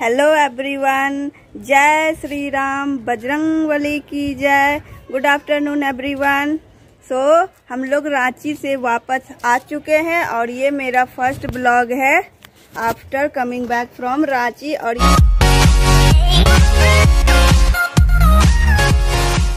Hello everyone जय श्री राम बजरंग वली की जय. गुड आफ्टरनून एवरीवन सो हम लोग रांची से वापस आ चुके हैं और ये मेरा फ़र्स्ट ब्लॉग है. After coming back from Ranchi और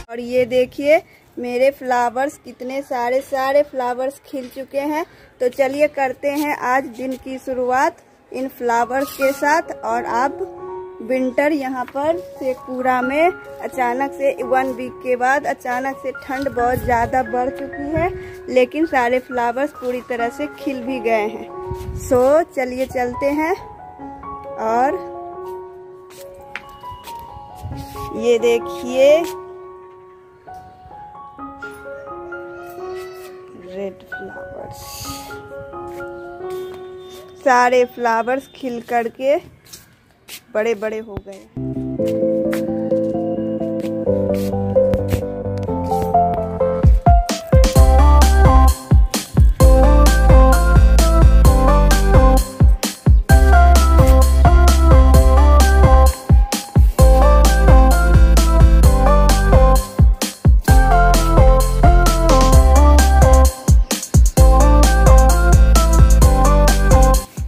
और ये देखिए, मेरे फ्लावर्स कितने सारे सारे फ्लावर्स खिल चुके हैं. तो चलिए करते हैं आज दिन की शुरुआत. इन फ्लावर्स के साथ। और अब विंटर यहाँ पर शेखपुरा में अचानक से वन वीक के बाद अचानक से ठंड बहुत ज़्यादा बढ़ चुकी है, लेकिन सारे फ्लावर्स पूरी तरह से खिल भी गए हैं। सो, चलिए चलते हैं। और ये देखिए रेड फ्लावर्स सारे फ्लावर्स खिल करके बड़े बड़े हो गए।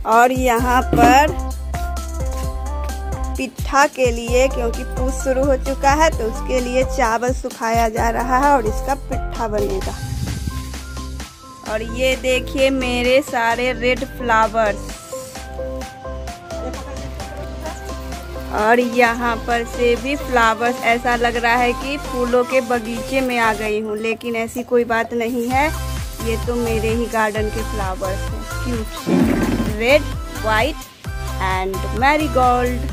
और यहाँ पर पिट्ठा के लिए, क्योंकि पूछ शुरू हो चुका है तो उसके लिए चावल सुखाया जा रहा है और इसका पिट्ठा बनेगा। और ये देखिए मेरे सारे रेड फ्लावर्स और यहाँ पर से भी फ्लावर्स ऐसा लग रहा है कि फूलों के बगीचे में आ गई हूँ, लेकिन ऐसी कोई बात नहीं है। ये तो मेरे ही गार्डन के फ्लावर्स हैं। Cute red white and marigold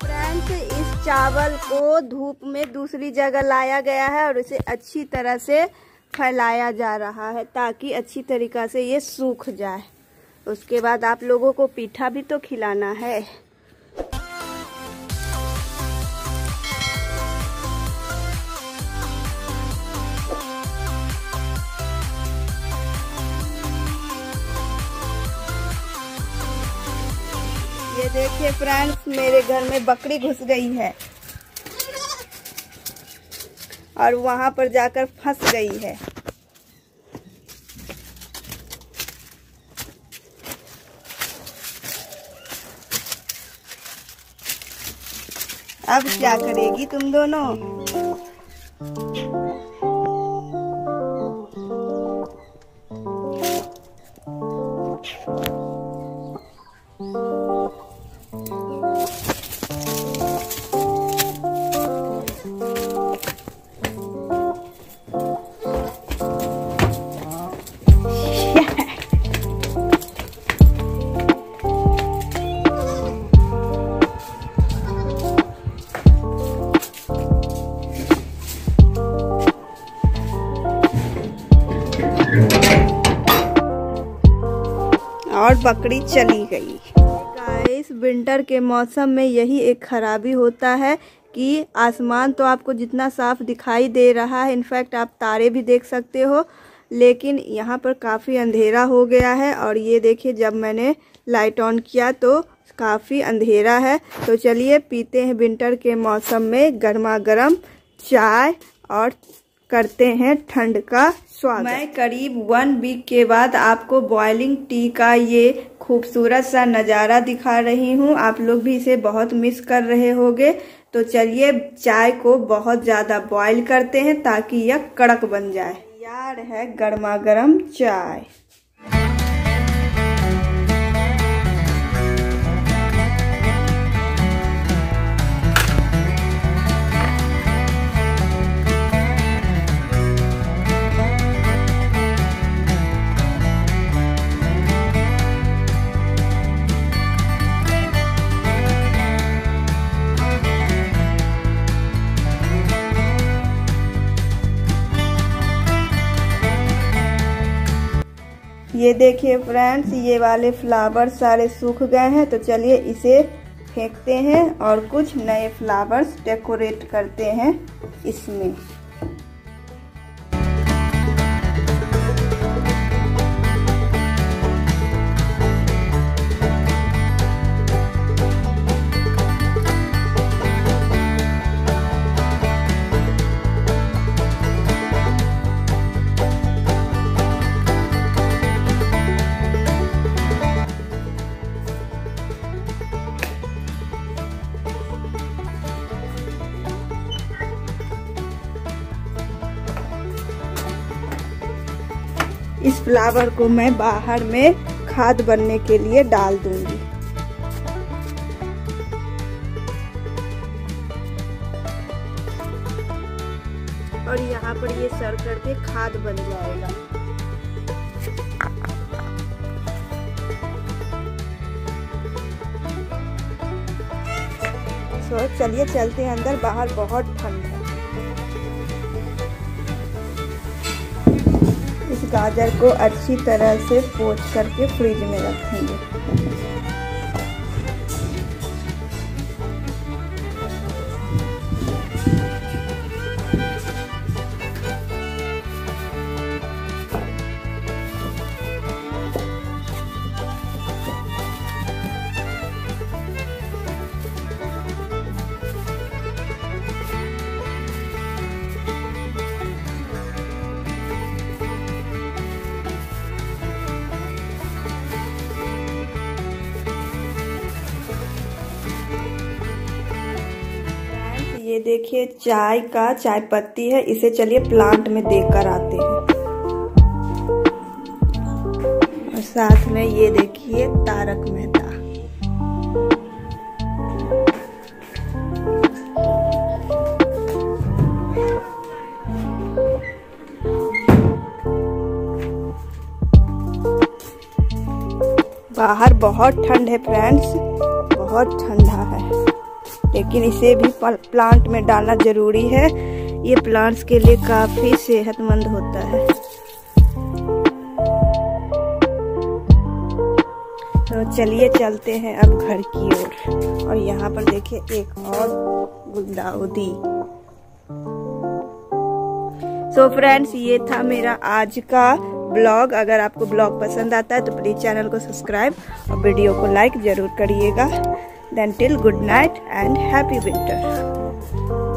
friends, इस चावल को धूप में दूसरी जगह लाया गया है और इसे अच्छी तरह से फैलाया जा रहा है ताकि अच्छी तरीक़ा से ये सूख जाए। उसके बाद आप लोगों को पीठा भी तो खिलाना है। देखिए फ्रेंड्स मेरे घर में बकरी घुस गई है। और वहाँ पर जाकर फंस गई है। अब क्या करेगी तुम दोनों? और बकरी चली गई। इस विंटर के मौसम में यही एक खराबी होता है कि आसमान तो आपको जितना साफ़ दिखाई दे रहा है इनफैक्ट आप तारे भी देख सकते हो, लेकिन यहाँ पर काफ़ी अंधेरा हो गया है और ये देखिए, जब मैंने लाइट ऑन किया तो काफ़ी अंधेरा है। तो चलिए पीते हैं विंटर के मौसम में गर्मा गर्म चाय और करते हैं ठंड का स्वागत मैं करीब वन वीक के बाद आपको बॉइलिंग टी का ये खूबसूरत सा नज़ारा दिखा रही हूँ। आप लोग भी इसे बहुत मिस कर रहे होंगे। तो चलिए, चाय को बहुत ज़्यादा बॉईल करते हैं ताकि यह कड़क बन जाए। यार है गर्मा गर्म चाय। ये देखिए फ्रेंड्स ये वाले फ्लावर सारे सूख गए हैं तो चलिए इसे फेंकते हैं और कुछ नए फ्लावर्स डेकोरेट करते हैं इसमें। इस फ्लावर को मैं बाहर में खाद बनने के लिए डाल दूँगी। और यहाँ पर ये सर करके खाद बन जाएगा। तो चलिए चलते हैं अंदर, बाहर बहुत ठंड गाजर को अच्छी तरह से पोच करके फ्रिज में रखेंगे। देखिए, चाय का चाय पत्ती है, इसे चलिए प्लांट में देकर आते हैं। और साथ में ये देखिए, तारक मेहता। बाहर बहुत ठंड है फ्रेंड्स बहुत ठंडा लेकिन इसे भी प्लांट में डालना ज़रूरी है। ये प्लांट्स के लिए काफ़ी सेहतमंद होता है। तो चलिए चलते हैं अब घर की ओर। और यहाँ पर देखिए एक और गुलदाउदी। सो so फ्रेंड्स ये था मेरा आज का ब्लॉग। अगर आपको ब्लॉग पसंद आता है तो प्लीज़ चैनल को सब्सक्राइब और वीडियो को लाइक ज़रूर करिएगा। Then till good night and happy winter.